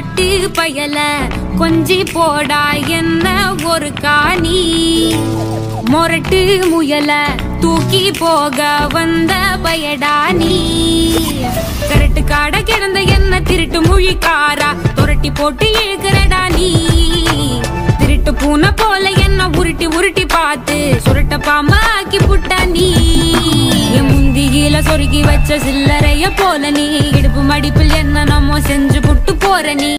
காட்டு பயல கொஞ்சி போடா என்ன ஒரு காணி. மொரட்டு முயல தூக்கி போக வந்த பயடா நீ. கரட்டு காட கிடந்த என்ன திருட்டு முழிக்காரா துரட்டி போட்டு இழுக்கிறடா நீ. திருட்டு பூனை போல என்ன உருட்டி உருட்டி பார்த்து சுருட்ட பாமாக்கி ஆக்கி புட்டா நீ. முந்தியில சொருகி வச்ச சில்லறைய போல நீ இடுப்பு மடிப்பில் என்ன நம்ம செஞ்சு புட்டு போற நீ.